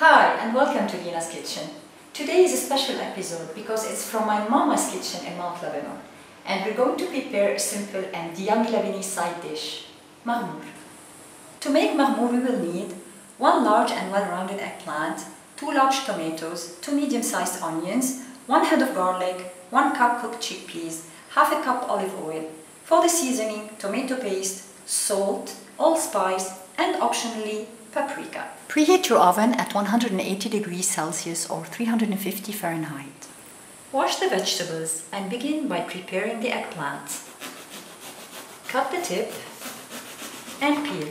Hi and welcome to Lina's Kitchen. Today is a special episode because it's from my mama's kitchen in Mount Lebanon and we're going to prepare a simple and young Lebanese side dish, Maghmour. To make Maghmour we will need one large and well-rounded eggplant, two large tomatoes, two medium-sized onions, one head of garlic, one cup cooked chickpeas, half a cup olive oil. For the seasoning, tomato paste, salt, allspice and optionally paprika. Preheat your oven at 180 degrees Celsius or 350 Fahrenheit. Wash the vegetables and begin by preparing the eggplant. Cut the tip and peel.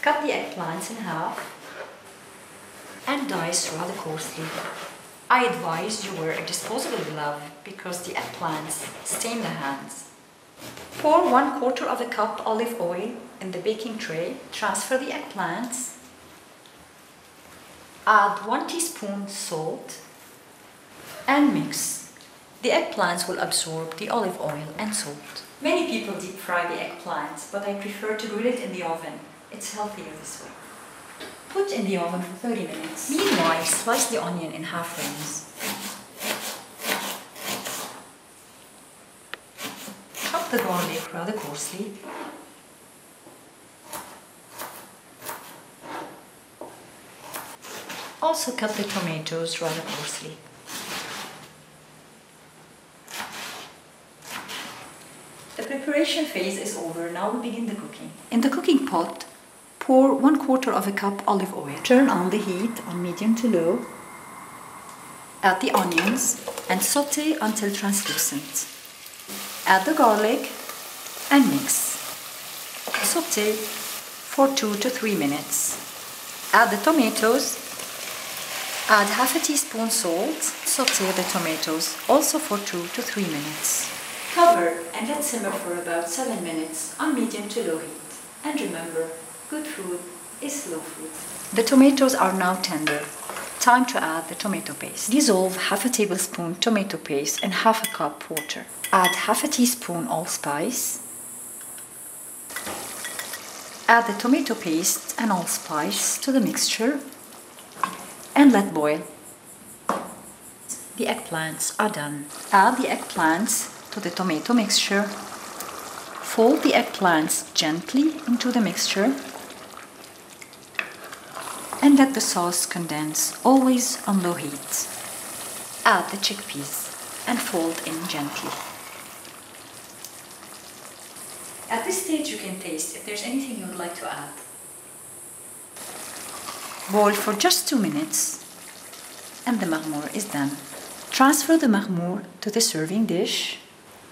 Cut the eggplants in half and dice rather coarsely. I advise you wear a disposable glove because the eggplants stain the hands. Pour one quarter of a cup olive oil in the baking tray. Transfer the eggplants. Add one teaspoon salt and mix. The eggplants will absorb the olive oil and salt. Many people deep fry the eggplants, but I prefer to grill it in the oven. It's healthier this way. Put in the oven for 30 minutes. Meanwhile, slice the onion in half rings. The garlic rather coarsely. Also cut the tomatoes rather coarsely. The preparation phase is over, now we begin the cooking. In the cooking pot, pour one quarter of a cup olive oil. Turn on the heat on medium to low. Add the onions and saute until translucent. Add the garlic and mix. Saute for two to three minutes. Add the tomatoes. Add half a teaspoon salt. Saute the tomatoes also for two to three minutes. Cover and let simmer for about seven minutes on medium to low heat. And remember, good food is slow food. The tomatoes are now tender. Time to add the tomato paste. Dissolve half a tablespoon tomato paste in half a cup water. Add half a teaspoon allspice. Add the tomato paste and allspice to the mixture and let boil. The eggplants are done. Add the eggplants to the tomato mixture. Fold the eggplants gently into the mixture and let the sauce condense, always on low heat. Add the chickpeas and fold in gently. At this stage you can taste if there's anything you would like to add. Boil for just two minutes and the Maghmour is done. Transfer the Maghmour to the serving dish.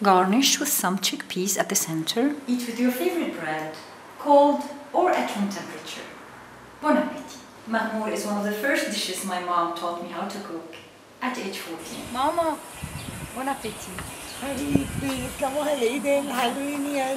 Garnish with some chickpeas at the center. Eat with your favorite bread, cold or at room temperature. Bon appetit! Maghmour is one of the first dishes my mom taught me how to cook at age 14. Mama, bon appetit. حبيبي يطلعوا هالايدين حلوين يا